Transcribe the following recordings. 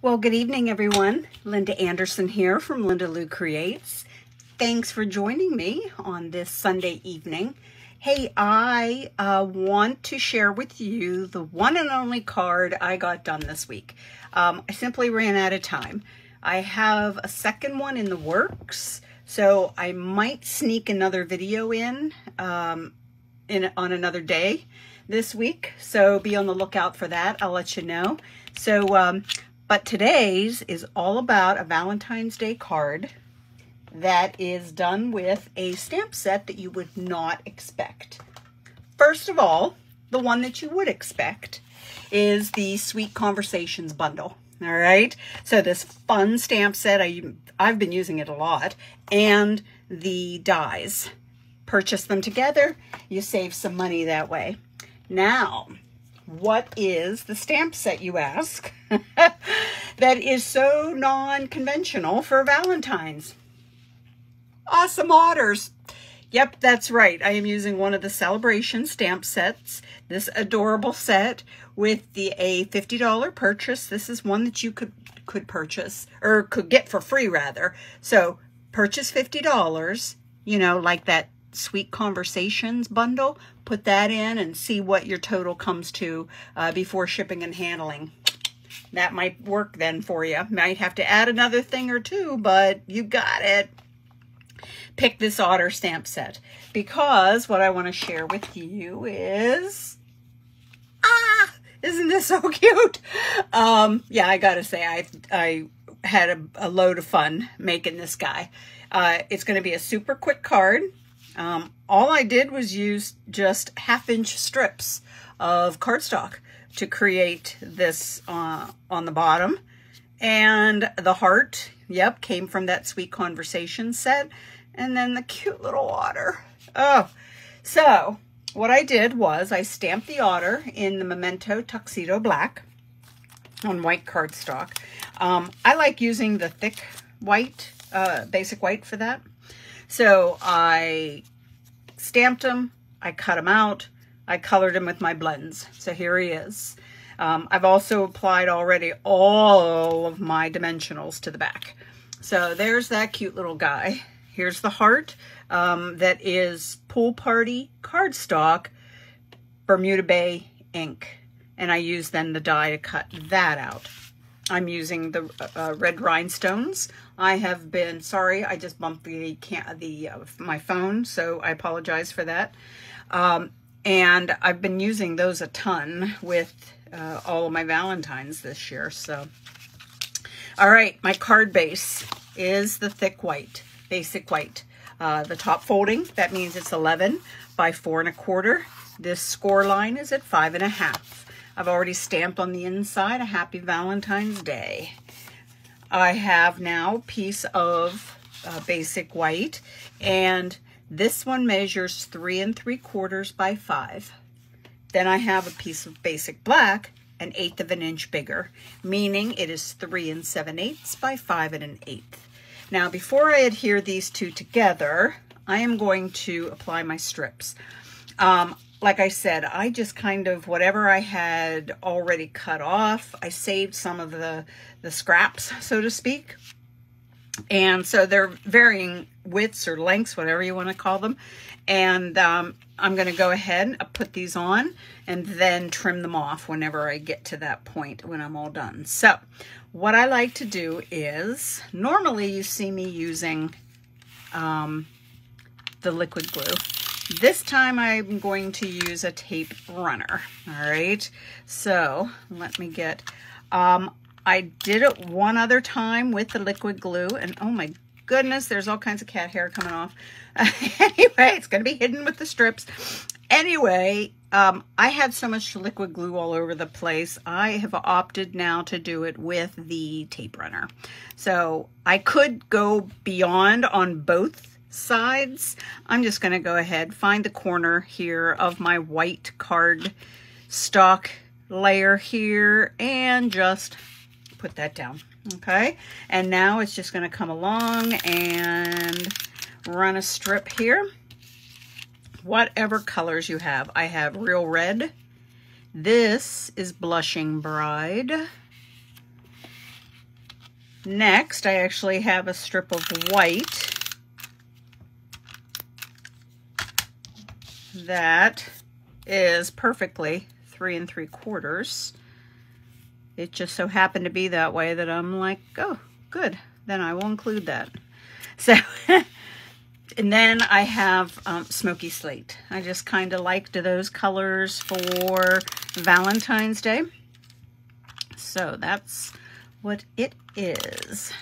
Well, good evening, everyone. Linda Anderson here from Linda Lou Creates. Thanks for joining me on this Sunday evening. Hey, I uh, want to share with you the one and only card I got done this week. Um, I simply ran out of time. I have a second one in the works, so I might sneak another video in, um, in on another day this week. So be on the lookout for that. I'll let you know. So um, but today's is all about a Valentine's Day card that is done with a stamp set that you would not expect. First of all, the one that you would expect is the Sweet Conversations bundle. All right. So this fun stamp set, I, I've been using it a lot, and the dies. Purchase them together, you save some money that way. Now, what is the stamp set, you ask, that is so non-conventional for Valentine's? Awesome Otters. Yep, that's right. I am using one of the Sale-a-bration stamp sets, this adorable set with the a $50 purchase. This is one that you could could purchase or could get for free rather. So purchase $50, you know, like that Sweet Conversations bundle. Put that in and see what your total comes to uh, before shipping and handling. That might work then for you. Might have to add another thing or two, but you got it. Pick this otter stamp set because what I want to share with you is ah, isn't this so cute? Um, yeah, I gotta say, I I had a, a load of fun making this guy. Uh, it's going to be a super quick card. Um, all I did was use just half inch strips of cardstock to create this uh, on the bottom. And the heart, yep, came from that Sweet Conversation set. And then the cute little otter. Oh, so what I did was I stamped the otter in the Memento Tuxedo Black on white cardstock. Um, I like using the thick white, uh, basic white for that. So I stamped him, I cut him out, I colored him with my blends. So here he is. Um, I've also applied already all of my dimensionals to the back. So there's that cute little guy. Here's the heart um, that is Pool Party cardstock, Bermuda Bay ink. And I use then the die to cut that out. I'm using the uh, red rhinestones. I have been, sorry, I just bumped the, the uh, my phone, so I apologize for that. Um, and I've been using those a ton with uh, all of my Valentines this year. So, all right, my card base is the thick white, basic white. Uh, the top folding, that means it's 11 by four and a quarter. This score line is at five and a half. I've already stamped on the inside a happy Valentine's Day. I have now a piece of uh, basic white and this one measures three and three quarters by five. Then I have a piece of basic black, an eighth of an inch bigger, meaning it is three and seven eighths by five and an eighth. Now, before I adhere these two together, I am going to apply my strips. Um, like I said, I just kind of, whatever I had already cut off, I saved some of the, the scraps, so to speak. And so they're varying widths or lengths, whatever you want to call them. And um, I'm going to go ahead and put these on and then trim them off whenever I get to that point when I'm all done. So what I like to do is, normally you see me using um, the liquid glue. This time I'm going to use a tape runner, all right? So let me get, um, I did it one other time with the liquid glue and oh my goodness, there's all kinds of cat hair coming off. anyway, it's going to be hidden with the strips. Anyway, um, I had so much liquid glue all over the place. I have opted now to do it with the tape runner. So I could go beyond on both sides, I'm just going to go ahead, find the corner here of my white card stock layer here and just put that down. Okay, and now it's just going to come along and run a strip here. Whatever colors you have. I have real red. This is Blushing Bride. Next, I actually have a strip of white that is perfectly three and three quarters. It just so happened to be that way that I'm like, oh, good. Then I will include that. So, and then I have um, Smoky Slate. I just kind of liked those colors for Valentine's Day. So that's what it is.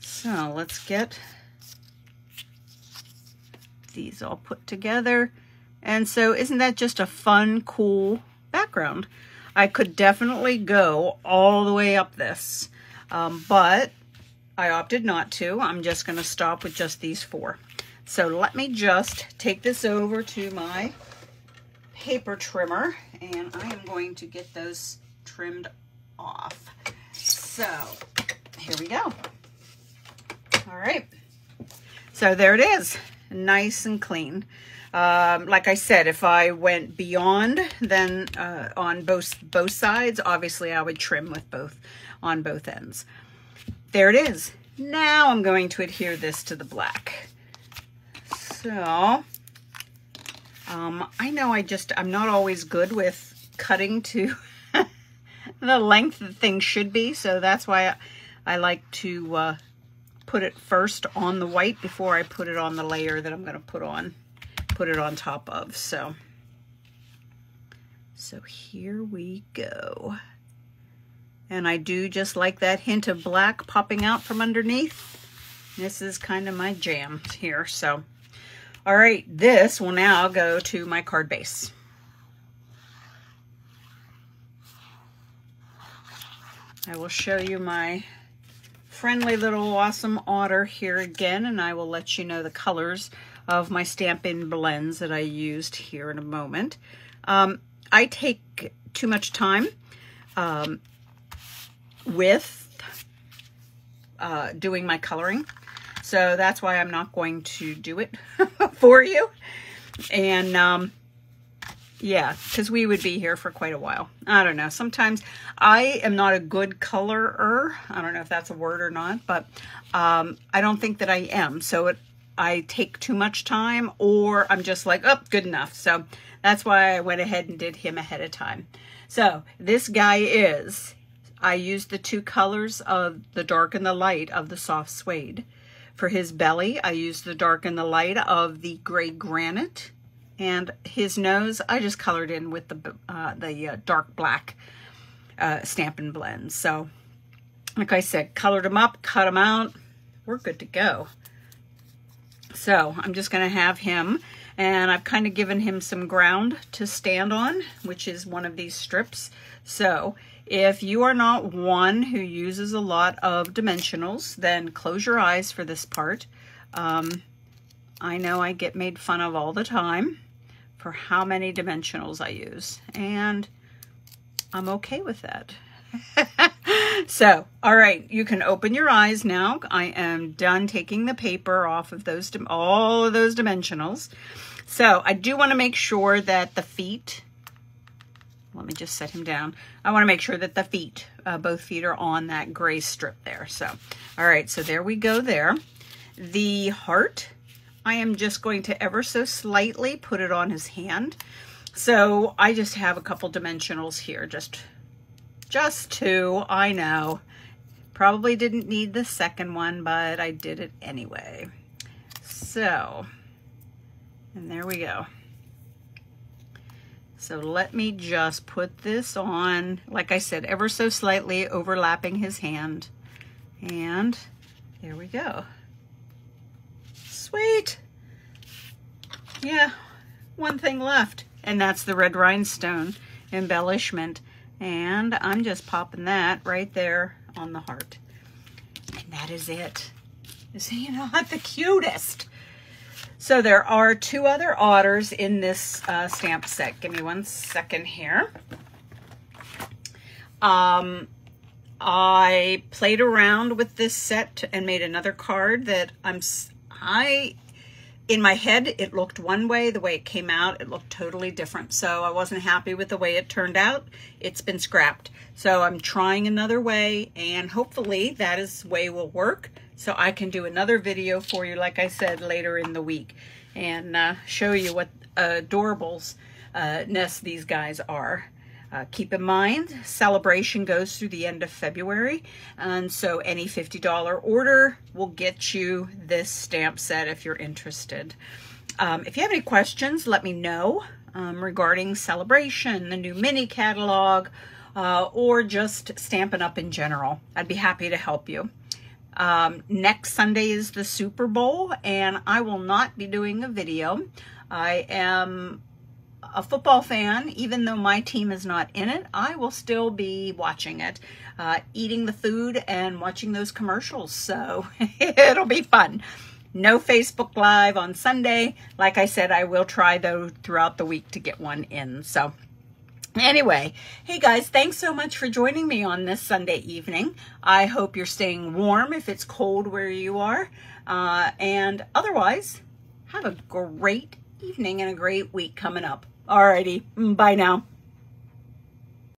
So let's get these all put together. And so isn't that just a fun, cool background? I could definitely go all the way up this, um, but I opted not to. I'm just going to stop with just these four. So let me just take this over to my paper trimmer and I am going to get those trimmed off. So here we go. All right. So there it is, nice and clean. Um, like I said, if I went beyond, then uh, on both both sides, obviously I would trim with both on both ends. There it is. Now I'm going to adhere this to the black. So, um, I know I just, I'm not always good with cutting to the length that things should be, so that's why I, I like to uh, put it first on the white before I put it on the layer that I'm going to put on put it on top of. So, so here we go. And I do just like that hint of black popping out from underneath. This is kind of my jam here. So, all right, this will now go to my card base. I will show you my friendly little awesome otter here again, and I will let you know the colors of my Stampin' blends that I used here in a moment. Um, I take too much time um, with uh, doing my coloring. So that's why I'm not going to do it for you. And um, yeah, because we would be here for quite a while. I don't know. Sometimes I am not a good colorer. I don't know if that's a word or not, but um, I don't think that I am. So it I take too much time or I'm just like, oh, good enough. So that's why I went ahead and did him ahead of time. So this guy is, I used the two colors of the dark and the light of the soft suede. For his belly, I used the dark and the light of the gray granite. And his nose, I just colored in with the, uh, the uh, dark black uh, Stampin' Blends. So, like I said, colored them up, cut them out. We're good to go. So I'm just going to have him and I've kind of given him some ground to stand on, which is one of these strips. So if you are not one who uses a lot of dimensionals, then close your eyes for this part. Um, I know I get made fun of all the time for how many dimensionals I use, and I'm okay with that. so, all right, you can open your eyes now. I am done taking the paper off of those, all of those dimensionals. So I do want to make sure that the feet, let me just set him down. I want to make sure that the feet, uh, both feet are on that gray strip there. So, all right, so there we go there. The heart, I am just going to ever so slightly put it on his hand. So I just have a couple dimensionals here, just just two, I know. Probably didn't need the second one, but I did it anyway. So, and there we go. So let me just put this on, like I said, ever so slightly overlapping his hand. And there we go. Sweet. Yeah, one thing left, and that's the red rhinestone embellishment. And I'm just popping that right there on the heart. And that is it. Is he not the cutest? So there are two other otters in this uh, stamp set. Give me one second here. Um, I played around with this set and made another card that I'm, I in my head, it looked one way. The way it came out, it looked totally different. So I wasn't happy with the way it turned out. It's been scrapped. So I'm trying another way and hopefully that is way will work. So I can do another video for you, like I said, later in the week and uh, show you what adorables uh, nest these guys are. Uh, keep in mind, Sale-a-bration goes through the end of February, and so any $50 order will get you this stamp set if you're interested. Um, if you have any questions, let me know um, regarding Sale-a-bration, the new mini catalog, uh, or just Stampin' Up! in general. I'd be happy to help you. Um, next Sunday is the Super Bowl, and I will not be doing a video. I am a football fan, even though my team is not in it, I will still be watching it, uh, eating the food and watching those commercials. So it'll be fun. No Facebook Live on Sunday. Like I said, I will try though throughout the week to get one in. So anyway, hey guys, thanks so much for joining me on this Sunday evening. I hope you're staying warm if it's cold where you are. Uh, and otherwise, have a great evening and a great week coming up. Alrighty, mm, bye now.